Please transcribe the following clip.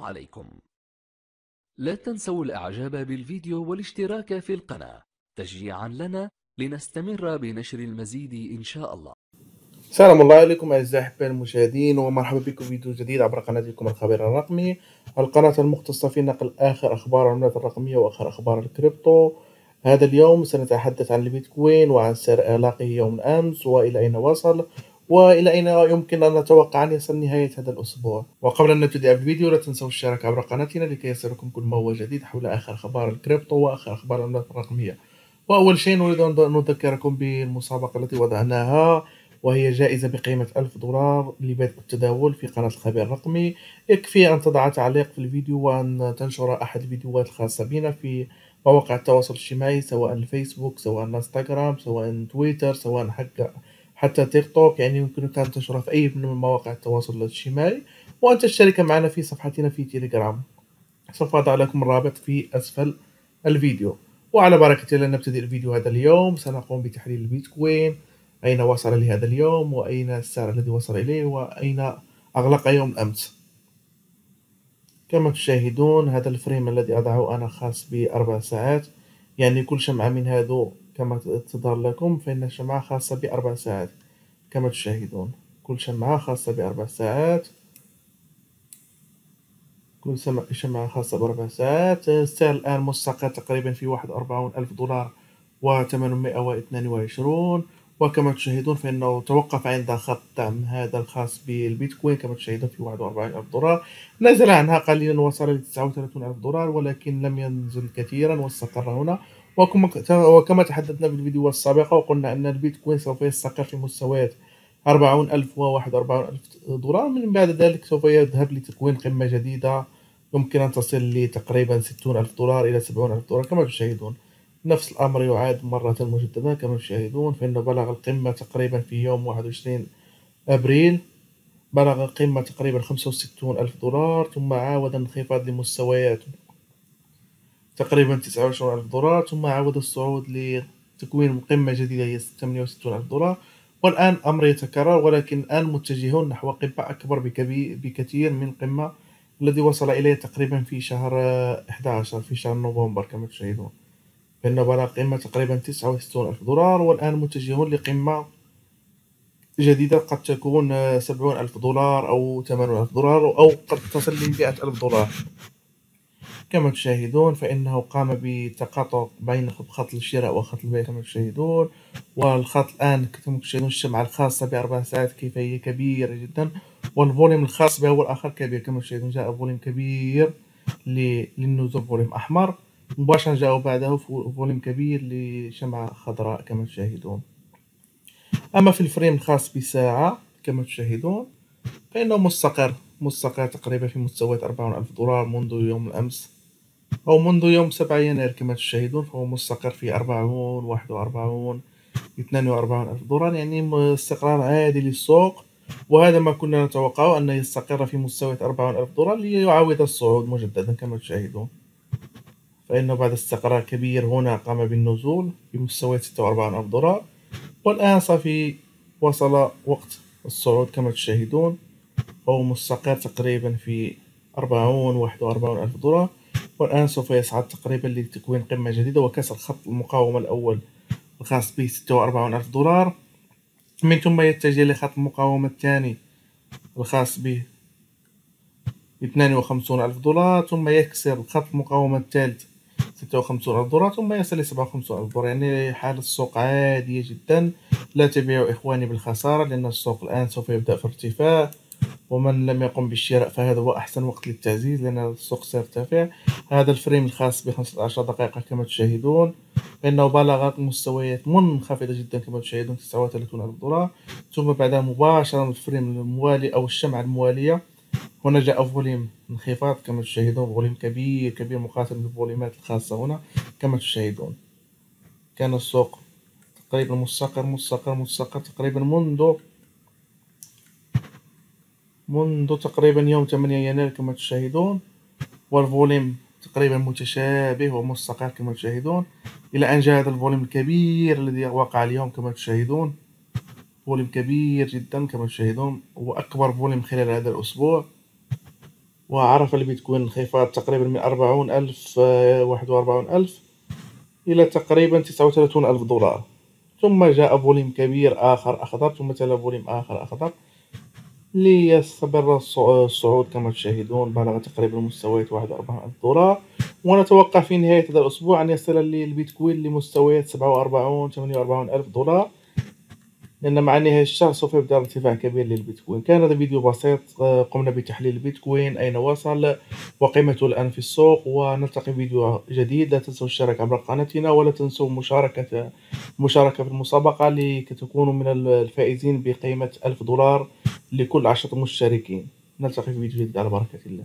عليكم. لا تنسوا الإعجاب بالفيديو والاشتراك في القناة. تشجيعا لنا لنستمر بنشر المزيد إن شاء الله. السلام الله عليكم أعزائي أحبائي المشاهدين ومرحبا بكم في فيديو جديد عبر قناتكم الخبير الرقمي. القناة المختصة في نقل آخر أخبار العملات الرقمية وآخر أخبار الكريبتو. هذا اليوم سنتحدث عن البيتكوين وعن سعر إغلاقه يوم الأمس وإلى أين وصل؟ وإلى أين يمكن أن نتوقع أن يصل نهاية هذا الأسبوع؟ وقبل أن نبتدئ بالفيديو لا تنسوا الاشتراك عبر قناتنا لكي يصلكم كل ما هو جديد حول آخر أخبار الكريبتو وآخر أخبار العملات الرقمية. وأول شيء نريد أن نذكركم بالمسابقة التي وضعناها وهي جائزة بقيمة ألف دولار لبدء التداول في قناة الخبير الرقمي. يكفي أن تضع تعليق في الفيديو وأن تنشر أحد الفيديوهات الخاصة بنا في مواقع التواصل الاجتماعي سواء الفيسبوك سواء الانستغرام سواء تويتر سواء حتى حتى تيك توك يعني يمكنك أن تنشرها في أي من مواقع التواصل الاجتماعي وأن تشترك معنا في صفحتنا في تيليجرام سوف أضع لكم الرابط في أسفل الفيديو. وعلى بركة الله نبتدئ الفيديو هذا اليوم. سنقوم بتحليل البيتكوين. أين وصل لهذا اليوم؟ وأين السعر الذي وصل إليه؟ وأين أغلق يوم الأمس؟ كما تشاهدون هذا ال frame الذي أضعه أنا خاص بأربع ساعات. يعني كل شمعة من هذو كما تظهر لكم فإن شمعة خاصة بأربع ساعات. كما تشاهدون كل شمعة خاصة بأربع ساعات. كل شمعة خاصة بأربع ساعات. السعر الآن مستقر تقريبا في واحد وأربعون ألف دولار وثمانمائة واثنان وعشرون. وكما تشاهدون فإنه توقف عند خط دعم هذا الخاص بالبيتكوين. كما تشاهدون في 41 ألف دولار. نزل عنها قليلا وصل ل 39 ألف دولار ولكن لم ينزل كثيرا واستقر هنا. وكما تحدثنا في الفيديو السابقة وقلنا أن البيتكوين سوف يستقر في مستويات 40 ألف و 41 ألف دولار. من بعد ذلك سوف يذهب لتكوين قمة جديدة. يمكن أن تصل لتقريبا 60 ألف دولار إلى 70 ألف دولار كما تشاهدون. نفس الأمر يعاد مرة مجددة كما تشاهدون فإنه بلغ القمة تقريبا في يوم واحد وعشرين أبريل. بلغ القمة تقريبا خمسة وستون ألف دولار ثم عاود الانخفاض لمستويات تقريبا تسعة وعشرون ألف دولار ثم عاود الصعود لتكوين قمة جديدة هي ثمانية وستون ألف دولار. والآن أمر يتكرر ولكن الآن متجهون نحو قمة أكبر بكثير من القمة الذي وصل إليه تقريبا في شهر 11 في شهر نوفمبر كما تشاهدون. فإنه بلغ قمة تقريبا تسعة وستون ألف دولار والآن متجهون لقمة جديدة قد تكون سبعون ألف دولار أو ثمانون ألف دولار أو قد تصل لمئة ألف دولار. كما تشاهدون فإنه قام بتقاطع بين خط الشراء وخط البيع كما تشاهدون. والخط الآن كما تشاهدون الشمعة الخاصة بأربع ساعات كيف هي كبيرة جدا. وال volume الخاص به هو الآخر كبير كما تشاهدون. جاء volume كبير للنزول volume أحمر. مباشرة جاءوا بعده volume كبير لشمعة خضراء كما تشاهدون. أما في ال frame الخاص بساعة كما تشاهدون فإنه مستقر. مستقر تقريبا في مستويات أربعون ألف دولار منذ يوم الأمس. أو منذ يوم سبعة يناير كما تشاهدون فهو مستقر في أربعون واحد وأربعون اثنان وأربعون ألف دولار يعني استقرار عادي للسوق. وهذا ما كنا نتوقعه أن يستقر في مستويات أربعون ألف دولار ليعاود الصعود مجددا كما تشاهدون. فإنه بعد استقرار كبير هنا قام بالنزول بمستويات 46 ألف دولار. والآن صافي وصل وقت الصعود كما تشاهدون. وهو مستقر تقريبا في 40 41 ألف دولار. والآن سوف يصعد تقريبا لتكوين قمة جديدة وكسر خط المقاومة الأول الخاص به 46 ألف دولار. من ثم يتجه لخط المقاومة الثاني الخاص به 52 ألف دولار ثم يكسر خط المقاومة الثالث ستة وخمسون ألف دولار ثم يصل لسبعة وخمسون ألف دولار. يعني حالة السوق عادية جدا. لا تبيعوا إخواني بالخسارة لأن السوق الآن سوف يبدأ في ارتفاع. ومن لم يقم بالشراء فهذا هو أحسن وقت للتعزيز لأن السوق سيرتفع. هذا الفريم الخاص بخمسة عشر دقيقة كما تشاهدون. فإنه بلغ مستويات منخفضة جدا كما تشاهدون تسعة وثلاثون ألف دولار. ثم بعدها مباشرة الفريم الموالي أو الشمعة الموالية. هنا جاء volume انخفاض كما تشاهدون volume كبير كبير مقارنة بال volume ات الخاصة هنا كما تشاهدون. كان السوق تقريبا مستقر مستقر مستقر تقريبا منذ منذ تقريبا يوم 8 يناير كما تشاهدون وال volume تقريبا متشابه ومستقر كما تشاهدون. إلى أن جاء هذا ال volume الكبير الذي وقع اليوم كما تشاهدون. volume كبير جدا كما تشاهدون هو أكبر volume خلال هذا الأسبوع. وعرف البيتكوين انخفاض تقريبا من أربعون ألف آه، واحد وأربعون ألف إلى تقريبا تسعة وثلاثون ألف دولار. ثم جاء volume كبير آخر أخضر ثم تلا volume آخر أخضر. ليستمر الصعود كما تشاهدون بلغ تقريبا مستويات واحد وأربعون ألف دولار. ونتوقع في نهاية هذا الأسبوع أن يصل البيتكوين لمستويات سبعة وأربعون ثمانية وأربعون ألف دولار. لأن مع نهاية الشهر سوف يبدأ ارتفاع كبير للبيتكوين. كان هذا فيديو بسيط آه، قمنا بتحليل البيتكوين أين وصل وقيمته الآن في السوق. ونلتقي فيديو جديد. لا تنسوا الاشتراك عبر قناتنا ولا تنسوا مشاركة مشاركة في المسابقة لكي تكونوا من الفائزين بقيمة ألف دولار. لكل عشرة مشتركين. نلتقي في فيديو جديد. على بركة الله.